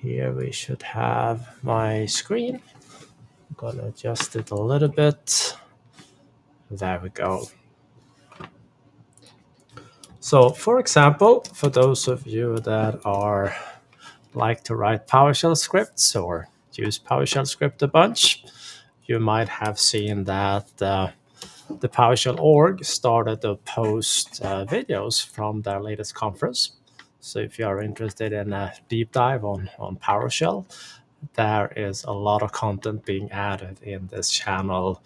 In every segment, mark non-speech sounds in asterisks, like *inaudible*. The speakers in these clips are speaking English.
Here we should have my screen. I'm gonna adjust it a little bit. There we go. So for example, for those of you that are like to write PowerShell scripts or use PowerShell script a bunch, you might have seen that uh, the PowerShell org started to post uh, videos from their latest conference. So if you are interested in a deep dive on, on PowerShell, there is a lot of content being added in this channel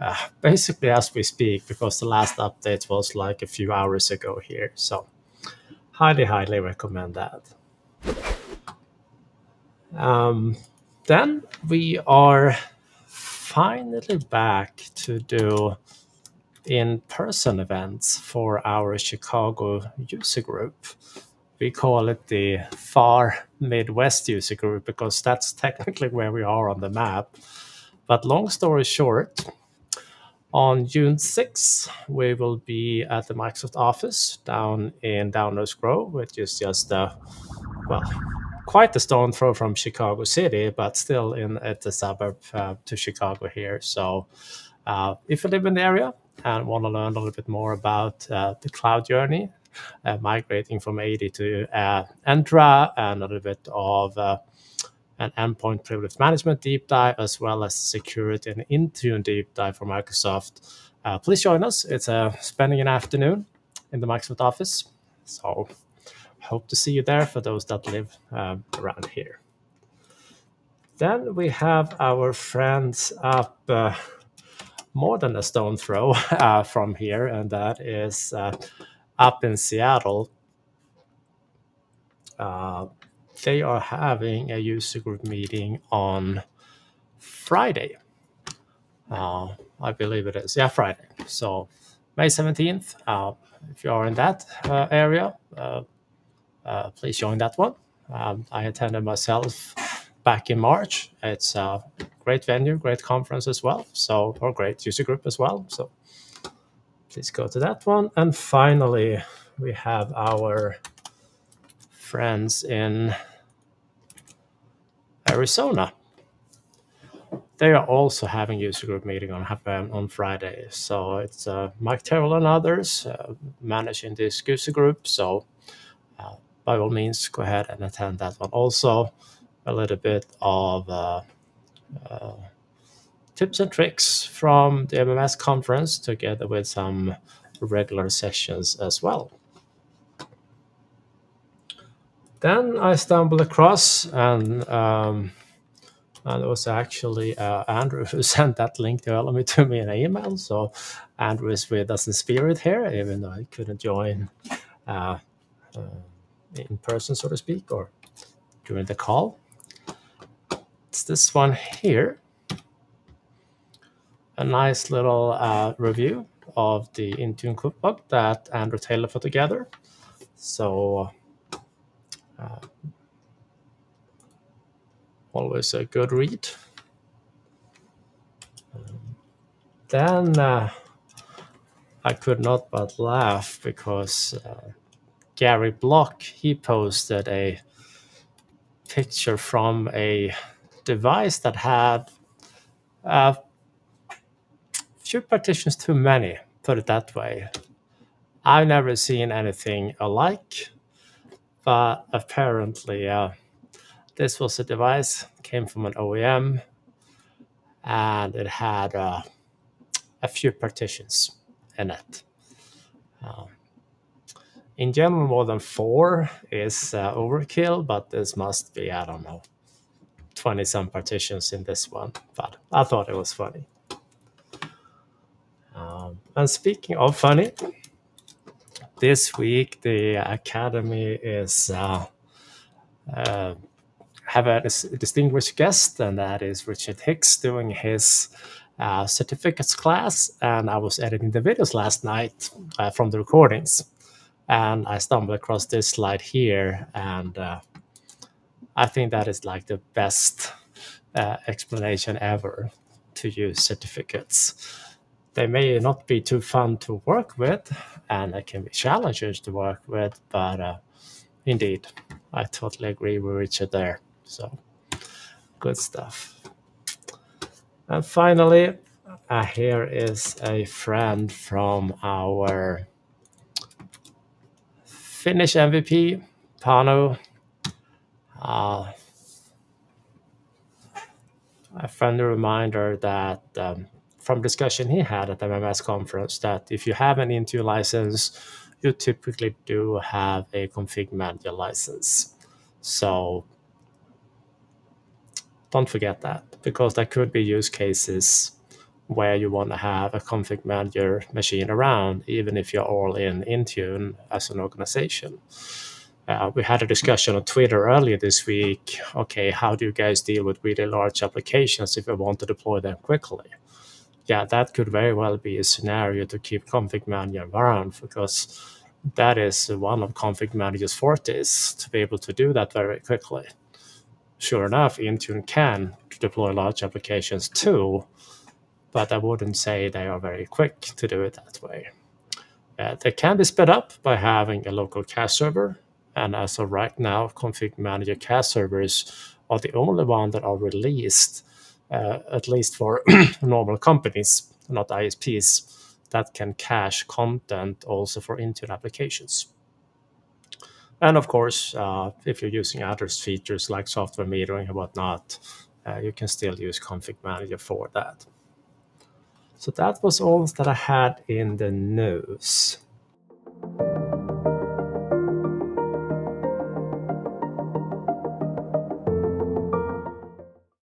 uh, basically as we speak because the last update was like a few hours ago here. So highly, highly recommend that. Um, then we are finally back to do in-person events for our Chicago user group. We call it the far Midwest user group because that's *laughs* technically where we are on the map. But long story short, on June 6th, we will be at the Microsoft office down in Downers Grove, which is just a, well, quite a stone throw from Chicago City, but still in at the suburb uh, to Chicago here. So uh, if you live in the area and want to learn a little bit more about uh, the cloud journey, migrating from AD to uh, Entra and a little bit of uh, an endpoint privilege management deep dive, as well as security and Intune deep dive for Microsoft. Uh, please join us. It's uh, spending an afternoon in the Microsoft office. So hope to see you there for those that live um, around here. Then we have our friends up uh, more than a stone throw *laughs* uh, from here, and that is uh, up in Seattle. Uh, they are having a user group meeting on Friday. Uh, I believe it is. Yeah, Friday. So May 17th. Uh, if you are in that uh, area, uh, uh, please join that one. Um, I attended myself back in March. It's a great venue, great conference as well. So, or great user group as well. So please go to that one. And finally, we have our friends in Arizona. They are also having user group meeting on on Friday. So it's uh, Mike Terrell and others uh, managing this user group. So uh, by all means, go ahead and attend that one. Also, a little bit of uh, uh, tips and tricks from the MMS conference together with some regular sessions as well. Then I stumbled across, and um, and it was actually uh, Andrew *laughs* who sent that link development to me in an email. So Andrew is with us in spirit here, even though he couldn't join uh, uh, in person, so to speak, or during the call. It's this one here. A nice little uh, review of the Intune cookbook that Andrew Taylor put together. So uh, always a good read. Then uh, I could not but laugh because uh, Gary Block he posted a picture from a device that had a few partitions too many, put it that way. I've never seen anything alike but apparently uh, this was a device came from an OEM and it had uh, a few partitions in it. Um, in general, more than four is uh, overkill, but this must be, I don't know, 20 some partitions in this one. But I thought it was funny. Um, and speaking of funny, this week the academy is uh, uh, have a, distinguished guest, and that is Richard Hicks doing his uh, certificates class. And I was editing the videos last night uh, from the recordings, and I stumbled across this slide here, and uh, I think that is like the best uh, explanation ever to use certificates they may not be too fun to work with and they can be challenges to work with but uh, indeed i totally agree with richard there So good stuff. And finally, uh, here is a friend from our Finnish MVP, Panu. Uh, a friendly reminder that um, from discussion he had at the MMS conference that if you have an Intune license, you typically do have a config manager license. So don't forget that because there could be use cases where you want to have a config manager machine around, even if you're all in Intune as an organization. Uh, we had a discussion on Twitter earlier this week. Okay, how do you guys deal with really large applications if you want to deploy them quickly? Yeah, that could very well be a scenario to keep config manager around because that is one of config manager's fortes to be able to do that very quickly. Sure enough, Intune can deploy large applications too, but I wouldn't say they are very quick to do it that way. Uh, they can be sped up by having a local cache server and as of right now, config manager cache servers are the only one that are released, at least for *clears throat* normal companies, not ISPs, that can cache content also for Intune applications. And of course, uh, if you're using other features like software metering and whatnot, uh, you can still use config manager for that. So that was all that I had in the news.